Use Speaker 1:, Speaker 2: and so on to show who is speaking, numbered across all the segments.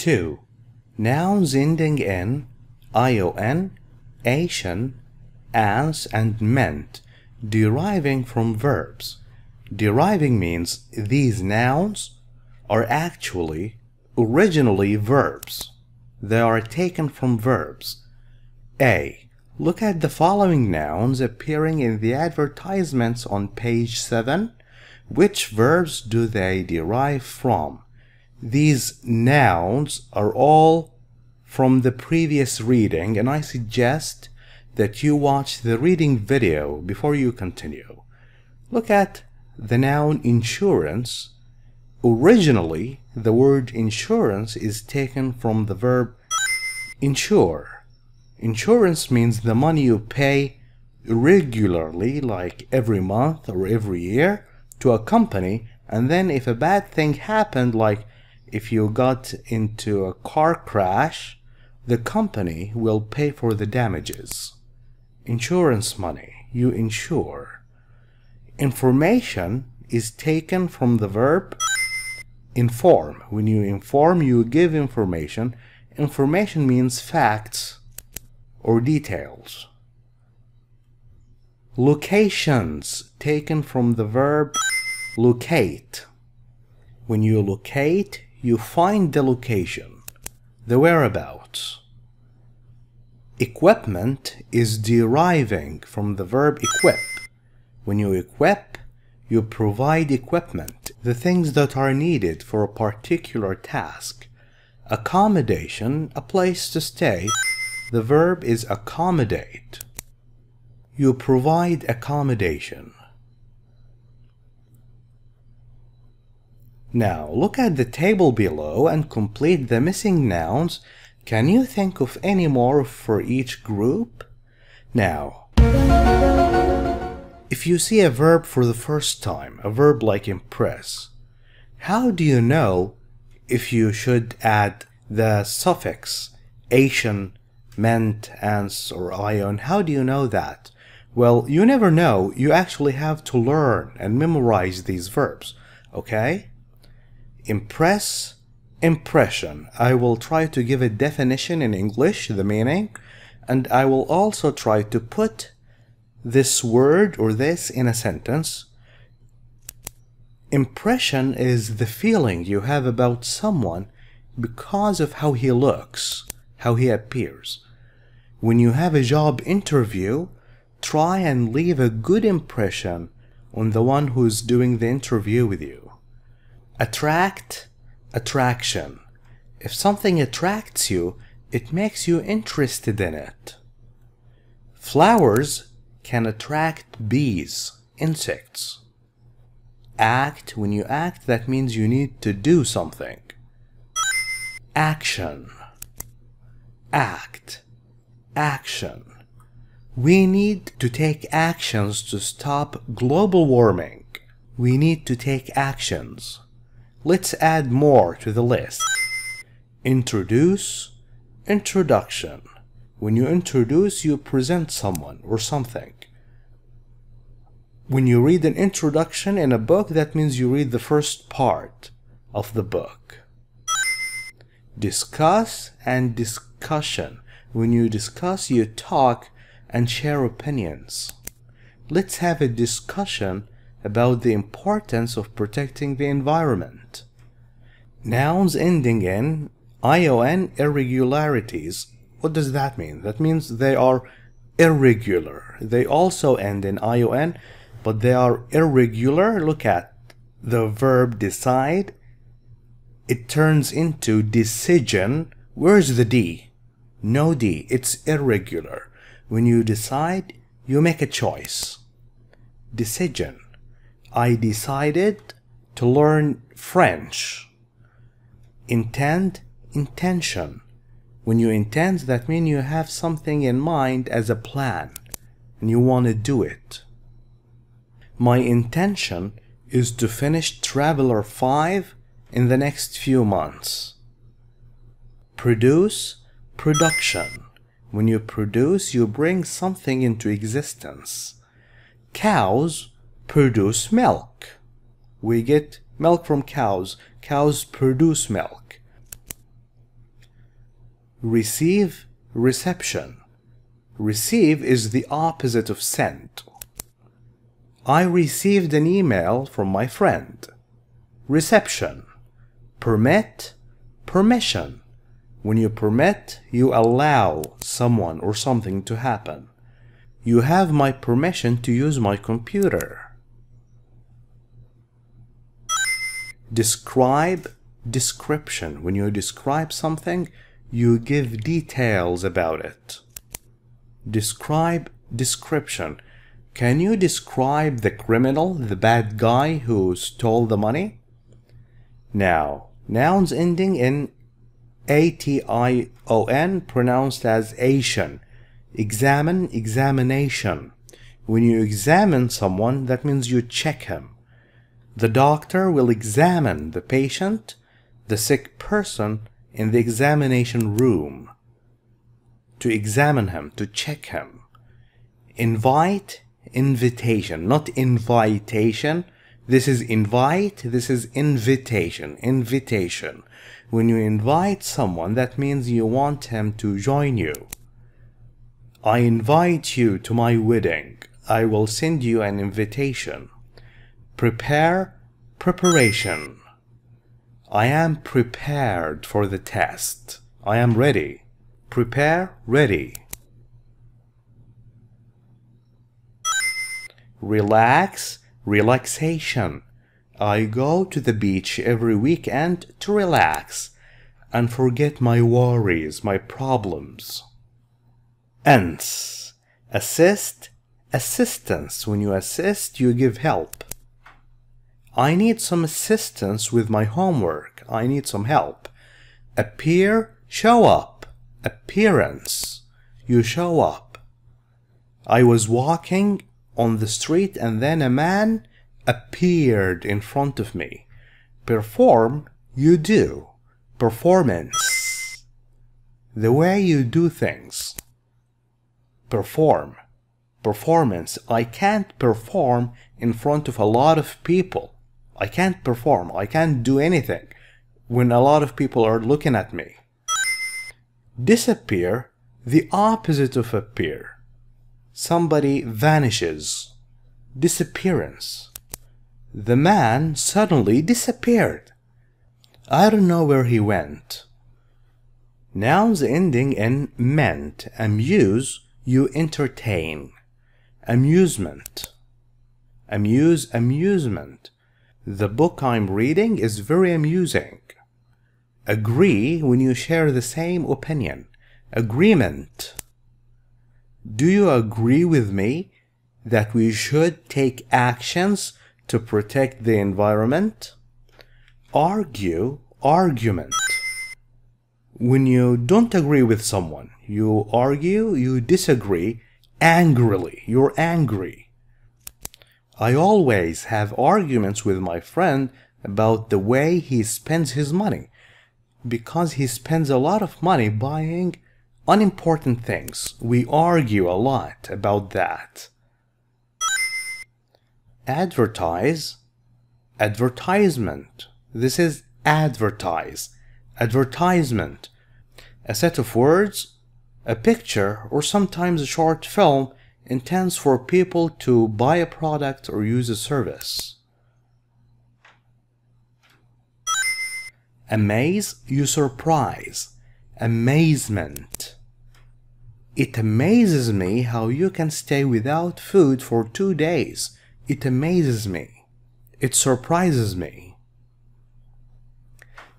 Speaker 1: 2. Nouns ending in ion, ation, as, and ment, deriving from verbs. Deriving means these nouns are actually originally verbs. They are taken from verbs. A. Look at the following nouns appearing in the advertisements on page 7. Which verbs do they derive from? These nouns are all from the previous reading and I suggest that you watch the reading video before you continue. Look at the noun insurance. Originally, the word insurance is taken from the verb insure. Insurance means the money you pay regularly, like every month or every year, to a company, and then if a bad thing happened, like if you got into a car crash, the company will pay for the damages. Insurance money, you insure. Information is taken from the verb inform. When you inform, you give information. Information means facts or details. Locations taken from the verb locate. When you locate, you find the location, the whereabouts. Equipment is deriving from the verb equip. When you equip, you provide equipment, the things that are needed for a particular task. Accommodation, a place to stay. The verb is accommodate. You provide accommodation. Now look at the table below and complete the missing nouns. Can you think of any more for each group? Now, if you see a verb for the first time, a verb like impress, how do you know if you should add the suffix ation, ment, ans, or ion? How do you know that? Well, you never know. You actually have to learn and memorize these verbs, okay? Impress, impression. I will try to give a definition in English, the meaning, and I will also try to put this word or this in a sentence. Impression is the feeling you have about someone because of how he looks, how he appears. When you have a job interview, try and leave a good impression on the one who's doing the interview with you. Attract, attraction. If something attracts you, it makes you interested in it. Flowers can attract bees, insects. Act, when you act, that means you need to do something. Action. Act. Action. We need to take actions to stop global warming. We need to take actions. Let's add more to the list. Introduce, introduction. When you introduce, you present someone or something. When you read an introduction in a book, that means you read the first part of the book. Discuss and discussion. When you discuss, you talk and share opinions. Let's have a discussion about the importance of protecting the environment. Nouns ending in ion irregularities. What does that mean? That means they are irregular. They also end in ion, but they are irregular. Look at the verb decide. It turns into decision. Where's the D? No D. It's irregular. When you decide, you make a choice. Decision. I decided to learn French. Intend, intention. When you intend, that means you have something in mind as a plan and you want to do it. My intention is to finish Traveller 5 in the next few months. Produce, production. When you produce, you bring something into existence. Cows produce milk. We get milk from cows. Cows produce milk. receive, reception. Receive is the opposite of send. I received an email from my friend. Reception. Permit, permission. When you permit, you allow someone or something to happen. You have my permission to use my computer. Describe, description. When you describe something, you give details about it. Describe, description. Can you describe the criminal, the bad guy who stole the money? Now, nouns ending in A-T-I-O-N pronounced as Asian. Examine, examination. When you examine someone, that means you check him. The doctor will examine the patient, the sick person, in the examination room. To examine him, to check him. Invite, invitation, not invitation. This is invite, this is invitation, invitation. When you invite someone, that means you want him to join you. I invite you to my wedding. I will send you an invitation. Prepare, preparation. I am prepared for the test. I am ready. Prepare, ready. Relax, relaxation. I go to the beach every weekend to relax and forget my worries, my problems. Ans. Assist, assistance. When you assist, you give help. I need some assistance with my homework. I need some help. Appear, show up. Appearance. You show up. I was walking on the street and then a man appeared in front of me. Perform, you do. Performance. The way you do things. Perform. Performance. I can't perform in front of a lot of people. I can't perform. I can't do anything when a lot of people are looking at me. Disappear. The opposite of appear somebody vanishes. Disappearance. The man suddenly disappeared. I don't know where he went. Nouns ending in ment, amuse, you entertain. Amusement. Amuse, amusement. The book I'm reading is very amusing. Agree when you share the same opinion. Agreement. Do you agree with me that we should take actions to protect the environment? Argue, argument. When you don't agree with someone, you argue, you disagree angrily, you're angry. I always have arguments with my friend about the way he spends his money because he spends a lot of money buying unimportant things. We argue a lot about that. Advertise, advertisement. This is advertise, advertisement. A set of words, a picture, or sometimes a short film intends for people to buy a product or use a service. Amaze, you surprise amazement. It amazes me how you can stay without food for two days. It amazes me. It surprises me.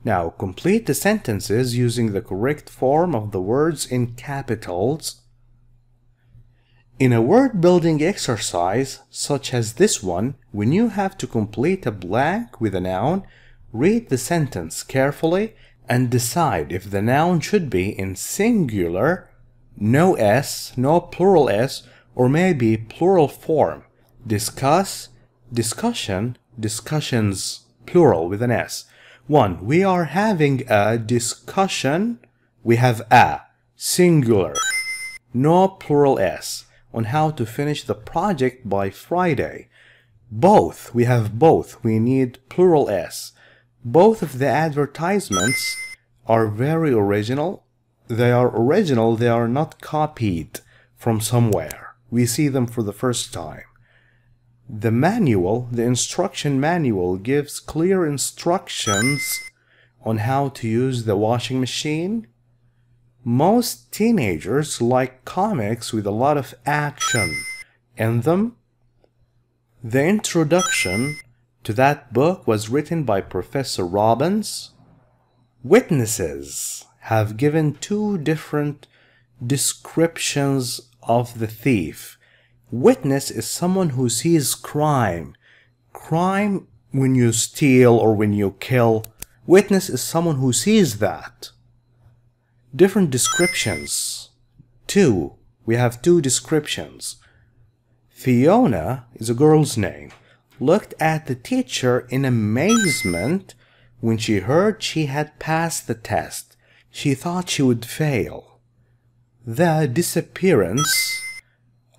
Speaker 1: Now complete the sentences using the correct form of the words in capitals. In a word building exercise such as this one, when you have to complete a blank with a noun, read the sentence carefully and decide if the noun should be in singular, no s, no plural s, or maybe plural form. Discuss, discussion, discussions, plural with an s. 1. We are having a discussion. We have a, singular, no plural s, on how to finish the project by Friday. Both, we have both. We need plural s. Both of the advertisements are very original, they are original, they are not copied from somewhere. We see them for the first time. The manual, the instruction manual, gives clear instructions on how to use the washing machine. Most teenagers like comics with a lot of action in them. The introduction to that book was written by Professor Robbins. Witnesses have given two different descriptions of the thief. Witness is someone who sees crime. Crime when you steal or when you kill. Witness is someone who sees that. Different descriptions. Two. We have two descriptions. Fiona is a girl's name. Looked at the teacher in amazement when she heard she had passed the test. She thought she would fail. The disappearance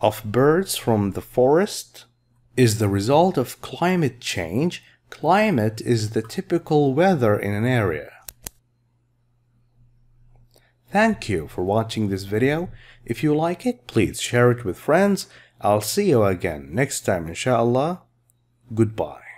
Speaker 1: of birds from the forest is the result of climate change. Climate is the typical weather in an area. Thank you for watching this video. If you like it, please share it with friends. I'll see you again next time inshallah. Goodbye.